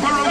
Jump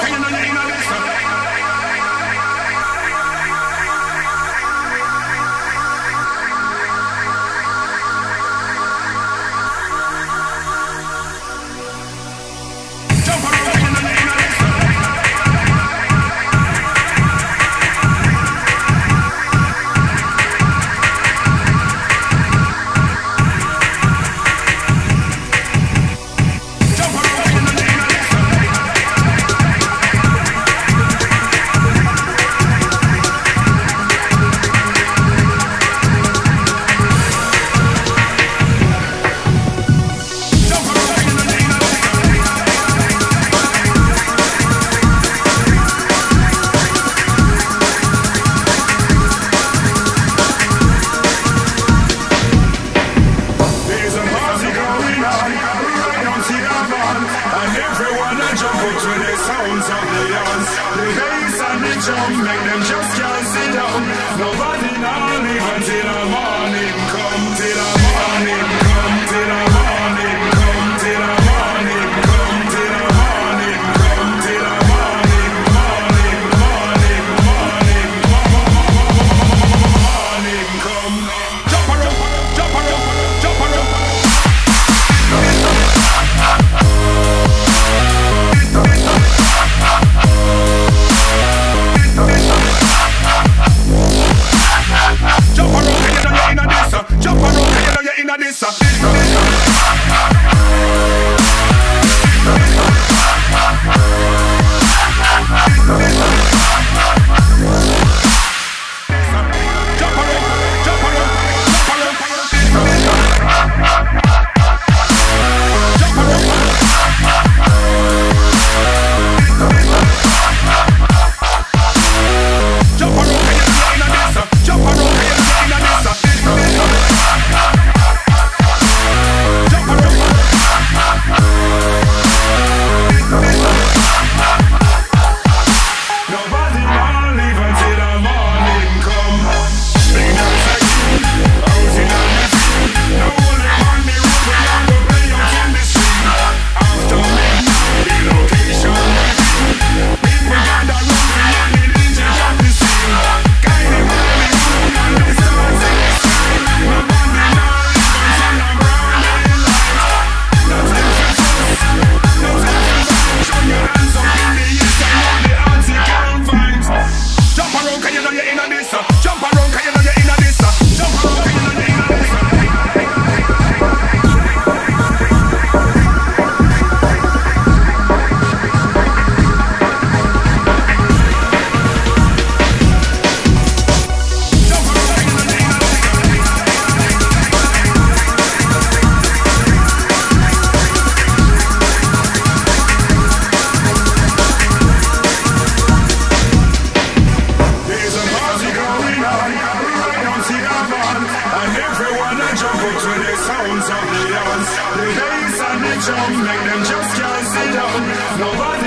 sounds of the hours. The days and the jump make them just can't sit down. Nobody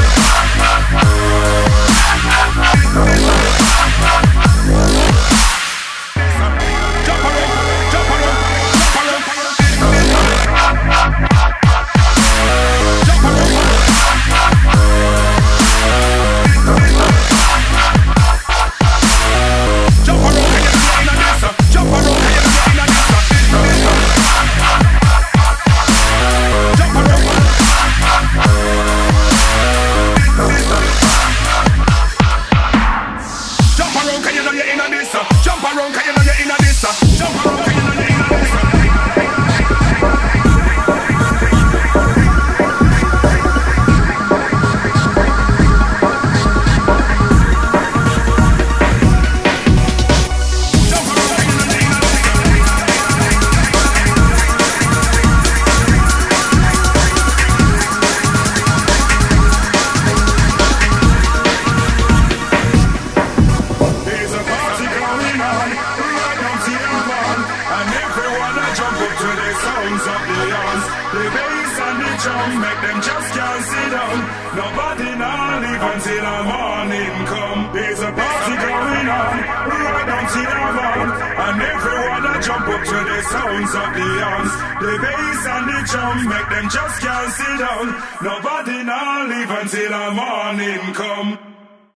drum make them just can't sit down. Nobody now leave until the morning come. There's a party going on right down to the van, and everyone a jump up to the sounds of the arms. The bass and the drum make them just can't sit down. Nobody now leave until the morning come.